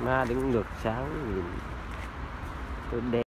ma đứng ngược sáng nhìn. Tôi đen